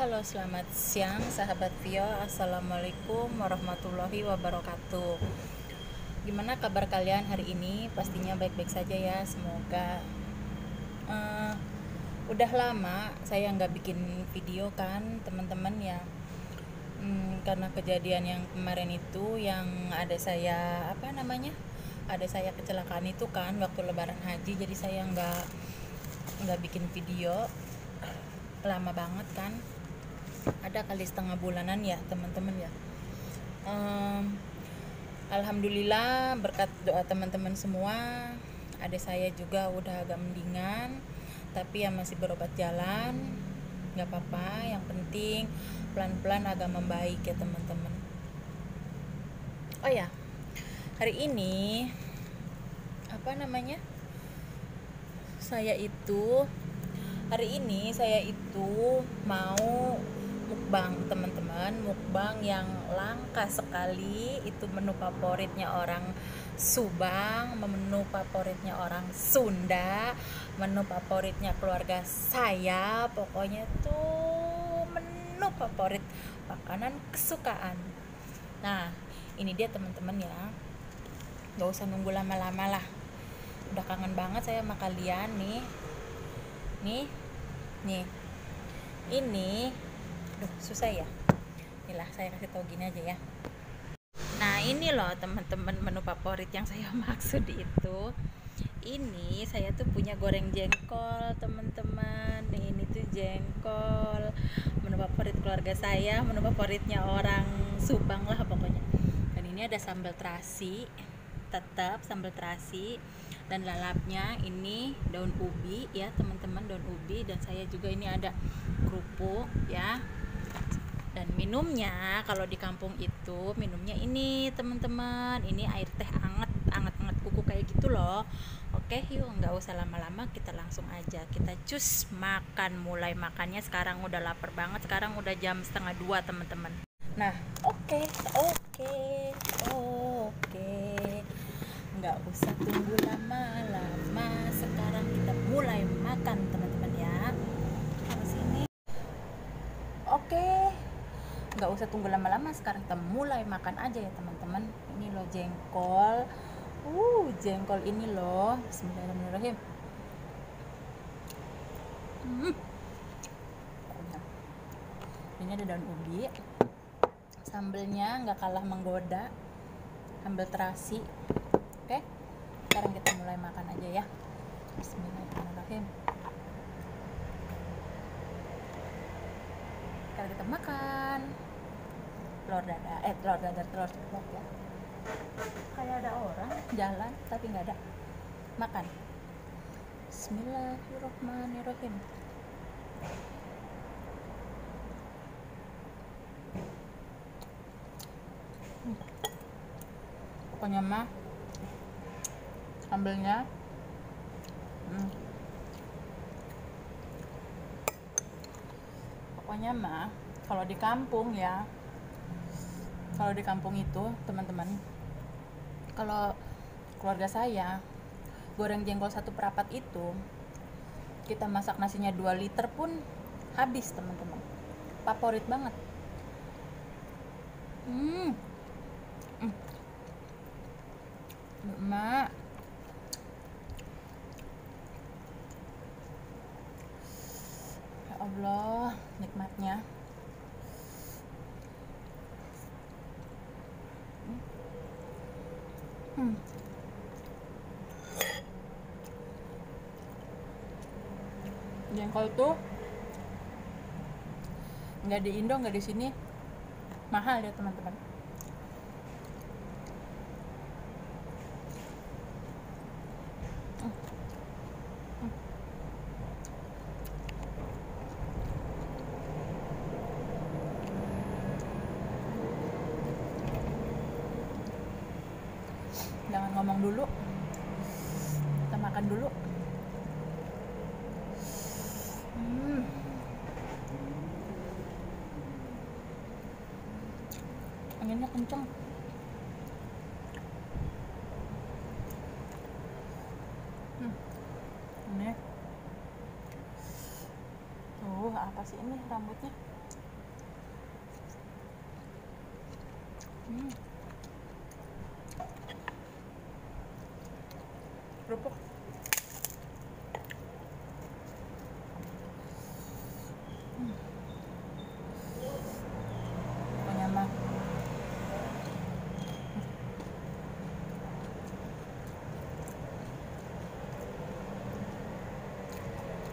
Halo, selamat siang sahabat Vio. Assalamualaikum warahmatullahi wabarakatuh. Gimana kabar kalian hari ini? Pastinya baik-baik saja ya. Semoga uh, udah lama saya nggak bikin video kan, teman-teman ya. Hmm, karena kejadian yang kemarin itu yang ada saya apa namanya? Ada saya kecelakaan itu kan waktu Lebaran Haji, jadi saya nggak nggak bikin video lama banget kan ada kali setengah bulanan ya teman-teman ya. Um, Alhamdulillah berkat doa teman-teman semua ada saya juga udah agak mendingan tapi ya masih berobat jalan. Nggak apa-apa yang penting pelan-pelan agak membaik ya teman-teman. Oh ya hari ini apa namanya saya itu hari ini saya itu mau mukbang teman-teman. Mukbang yang langka sekali. Itu menu favoritnya orang Subang menu favoritnya orang Sunda menu favoritnya keluarga saya. Pokoknya tuh menu favorit makanan kesukaan. Nah ini dia teman-teman ya. Gak usah nunggu lama-lama lah. Udah kangen banget saya sama kalian nih. Nih nih. Ini Duh, susah ya. Inilah saya kasih tau gini aja ya. Nah ini loh teman-teman menu favorit yang saya maksud itu. Ini saya tuh punya goreng jengkol teman-teman. Ini tuh jengkol. Menu favorit keluarga saya menu favoritnya orang Subang lah pokoknya. Dan ini ada sambal terasi tetap sambal terasi. Dan lalapnya ini daun ubi ya teman-teman daun ubi. Dan saya juga ini ada kerupuk ya dan minumnya kalau di kampung itu minumnya ini teman-teman. Ini air teh anget anget anget kuku kayak gitu loh. Oke yuk nggak usah lama-lama kita langsung aja. Kita cus makan mulai makannya sekarang udah lapar banget. Sekarang udah jam setengah dua teman-teman. Nah oke oke oke. Nggak usah tunggu lama-lama. Sekarang kita mulai makan teman-teman ya Kalau sini oke nggak usah tunggu lama-lama sekarang kita mulai makan aja ya teman-teman. Ini loh jengkol. Uh jengkol ini loh. Bismillahirrahmanirrahim. Hmm. ini ada daun ubi. Sambelnya nggak kalah menggoda. Sambal terasi. Oke sekarang kita mulai makan aja ya. Bismillahirrahmanirrahim sekarang kita makan. Telur dada eh telur dadar telur ceplok ya. Kayak ada orang jalan tapi nggak ada makan. Bismillahirrahmanirrahim. Pokoknya mah sambelnya hmm. Pokoknya mah kalau di kampung ya kalau di kampung itu teman-teman kalau keluarga saya goreng jengkol satu perapat itu kita masak nasinya 2 liter pun habis teman-teman. Favorit banget hmm, hmm. mak Allah nikmatnya hmm. Jengkol tuh nggak di Indo nggak di sini mahal ya teman-teman. Jangan ngomong dulu. Kita makan dulu kenceng hmm. ini tuh apa sih ini rambutnya hmm. kerupuk hmm. pokoknya mah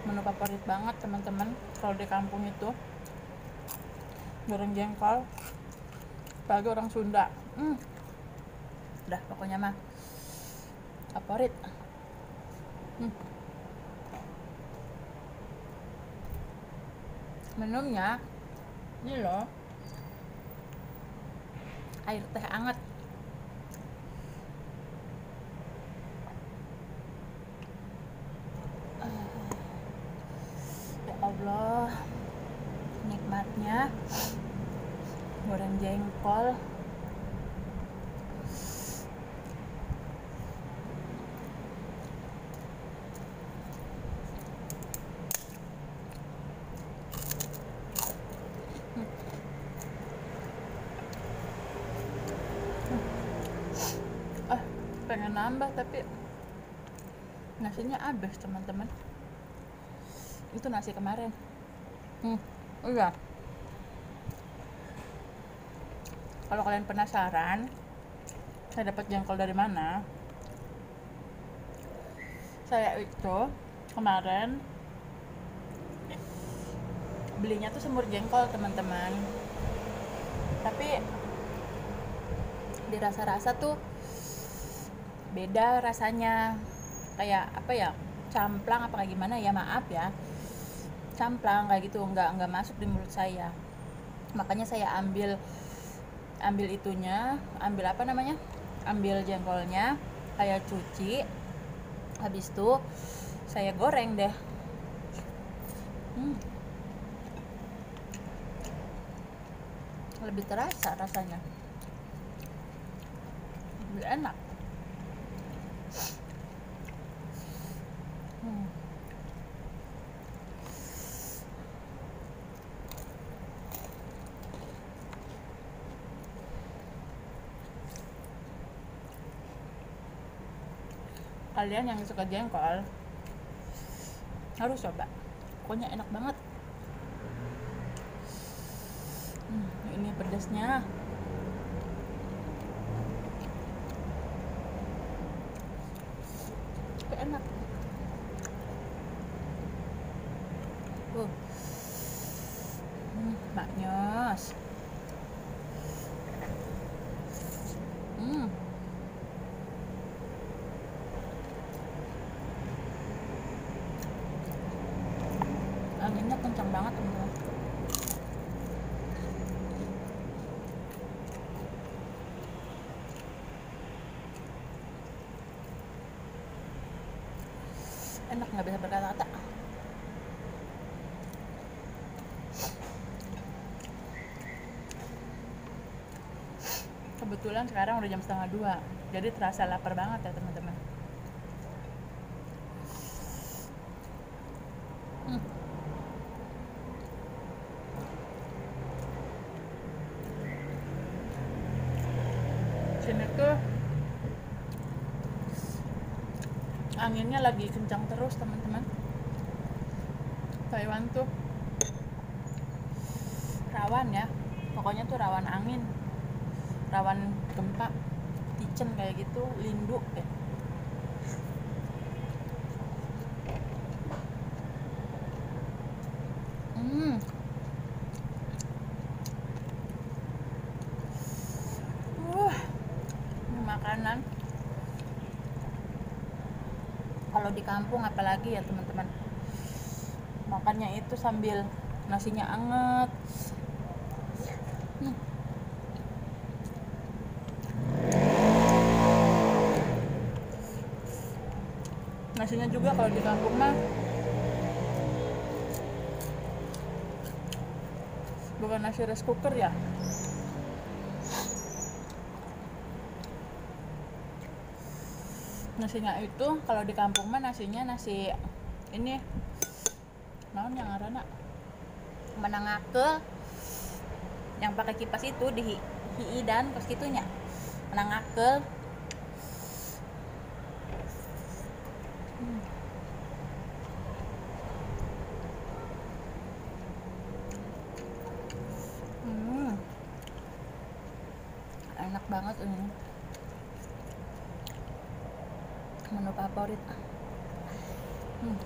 menu favorit banget teman-teman kalau di kampung itu goreng jengkol apalagi orang Sunda hmm. udah pokoknya mah favorit hmm. minumnya ini loh air teh hangat ya Allah nikmatnya goreng ah pengen nambah tapi nasinya habis teman-teman. Itu nasi kemarin. Hmm iya kalau kalian penasaran saya dapat jengkol dari mana? Saya itu kemarin belinya tuh semur jengkol teman-teman. Tapi dirasa-rasa tuh beda rasanya. Kayak apa ya camplang apa kayak gimana ya maaf ya. Camplang kayak gitu nggak nggak masuk di mulut saya. Makanya saya ambil ambil itunya ambil apa namanya? Ambil jengkolnya saya cuci. Habis itu saya goreng deh. Hmm. lebih terasa rasanya. Lebih enak kalian yang suka jengkol harus coba. Pokoknya enak banget. Hmm, ini pedasnya. Enak. Uh hmm, maknyos hmm anginnya kencang banget teman-teman enak nggak bisa berkata-kata. Kebetulan sekarang udah jam setengah dua jadi terasa lapar banget ya teman-teman Hmm. sini tuh anginnya lagi kencang terus teman-teman. Taiwan tuh rawan ya. Pokoknya tuh rawan angin rawan gempa ticen kayak gitu lindu. ya hmm uh ini makanan kalau di kampung apalagi ya teman-teman. Makannya itu sambil nasinya anget. Nasinya juga kalau di kampung mah bukan nasi rice cooker ya nasinya itu kalau di kampung mah nasinya nasi ini naon yang arana menengah ke yang pakai kipas itu di hi dan kos gitunya menengah ke hmm. Hmm. enak banget ini menu favorit. Hmm.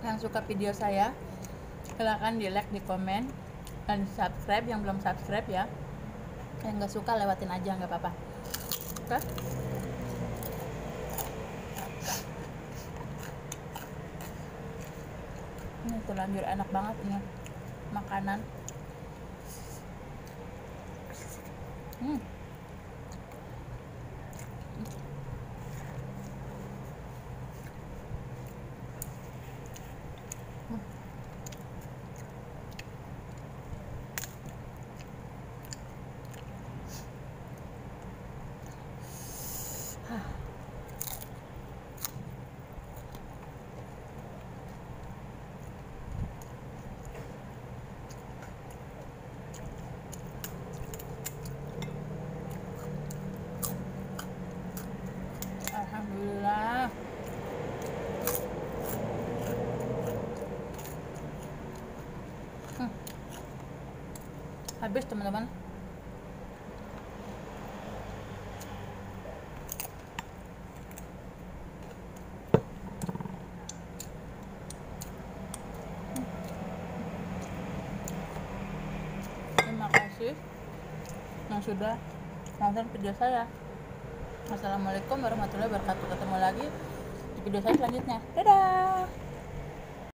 yang suka video saya silahkan di like di komen dan subscribe. Yang belum subscribe ya yang nggak suka lewatin aja nggak apa-apa. Oke? ini terlanjur enak banget ini makanan habis teman-teman. Terima kasih yang sudah nonton video saya. Assalamualaikum warahmatullahi wabarakatuh. Ketemu lagi di video saya selanjutnya. Dadah